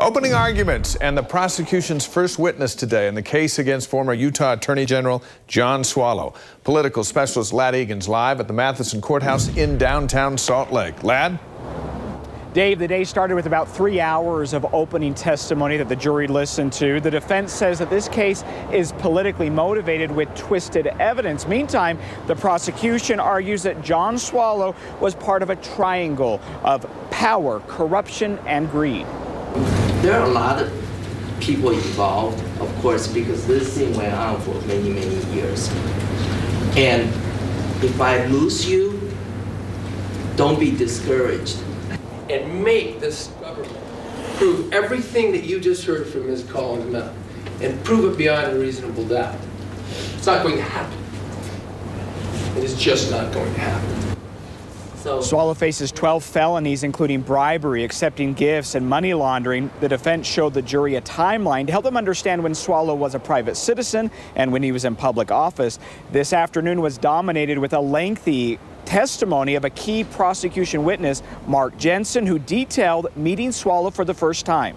Opening arguments and the prosecution's first witness today in the case against former Utah Attorney General John Swallow. Political specialist Ladd Egan's live at the Matheson Courthouse in downtown Salt Lake. Ladd? Dave, the day started with about three hours of opening testimony that the jury listened to. The defense says that this case is politically motivated with twisted evidence. Meantime, the prosecution argues that John Swallow was part of a triangle of power, corruption, and greed. There are a lot of people involved, of course, because this thing went on for many, many years. And if I lose you, don't be discouraged. And make this government prove everything that you just heard from Ms. Collins' mouth and prove it beyond a reasonable doubt. It's not going to happen. It is just not going to happen. So Swallow faces 12 felonies, including bribery, accepting gifts, and money laundering. The defense showed the jury a timeline to help them understand when Swallow was a private citizen and when he was in public office. This afternoon was dominated with a lengthy testimony of a key prosecution witness, Marc Jenson, who detailed meeting Swallow for the first time.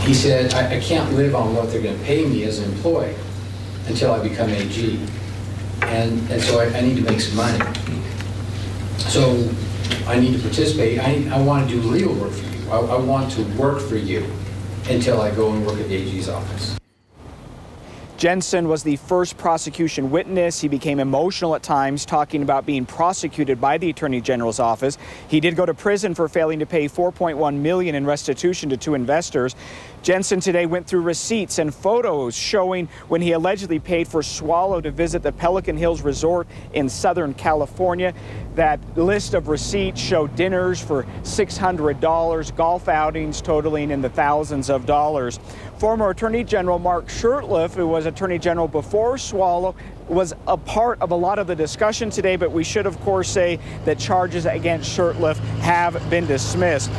He said, I, I can't live on what they're going to pay me as an employee until I become AG. And, and so I, I need to make some money. So I need to participate. I, I want to do legal work for you. I, I want to work for you until I go and work at the AG's office. Jenson was the first prosecution witness. He became emotional at times, talking about being prosecuted by the Attorney General's office. He did go to prison for failing to pay 4.1 million in restitution to two investors. Jenson today went through receipts and photos showing when he allegedly paid for Swallow to visit the Pelican Hills Resort in Southern California. That list of receipts showed dinners for $600, golf outings totaling in the thousands of dollars. Former Attorney General Mark Shurtleff, who was Attorney General before Swallow, was a part of a lot of the discussion today, but we should, of course, say that charges against Shurtleff have been dismissed.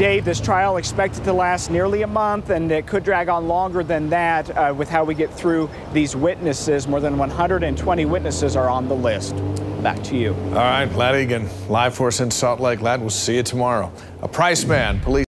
Dave, this trial expected to last nearly a month, and it could drag on longer than that uh, with how we get through these witnesses. More than 120 witnesses are on the list. Back to you. All right, Ladd Egan, live for us in Salt Lake. Ladd, we'll see you tomorrow. A price man, police.